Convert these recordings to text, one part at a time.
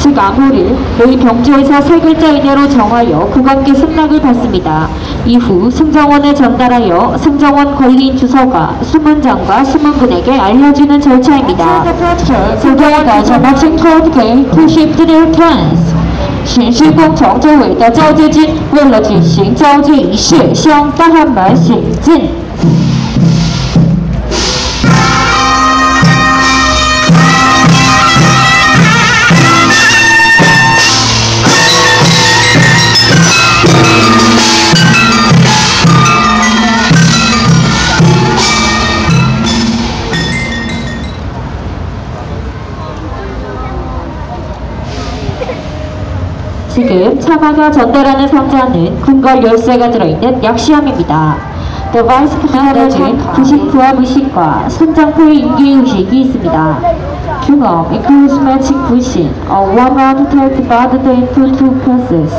그 마무를 늘 경주에서 세 글자 이내로 정하여 그 관계 승낙을 받습니다. 이후 승정원에 전달하여 승정원 관리인 주소가 수문장과 수문군에게 알려주는 절차입니다. 승정원 到场 marching code gate to shift their plans. 巡视工程周围的交接军为了举行交接仪式，向大汉门行进。 지금 차마가 전달하는 상자는 궁궐 열쇠가 들어있는 약시함입니다. The Vice Commander는 부식부와 무식과 선장포의 인기의식이 있습니다. 규범 includes matching 부신, a one round type divided into two pieces.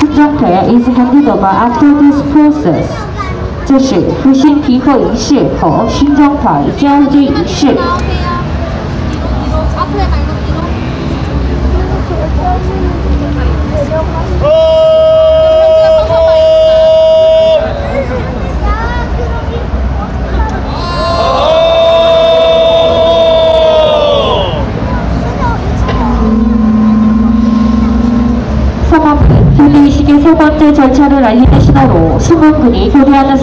선장포 is handed over after this process. 这是复兴皮后仪式和勋章牌交接仪式。 성함은 교리의식의 세 번째 절차를 알리는 신호로 수문군이 교류하는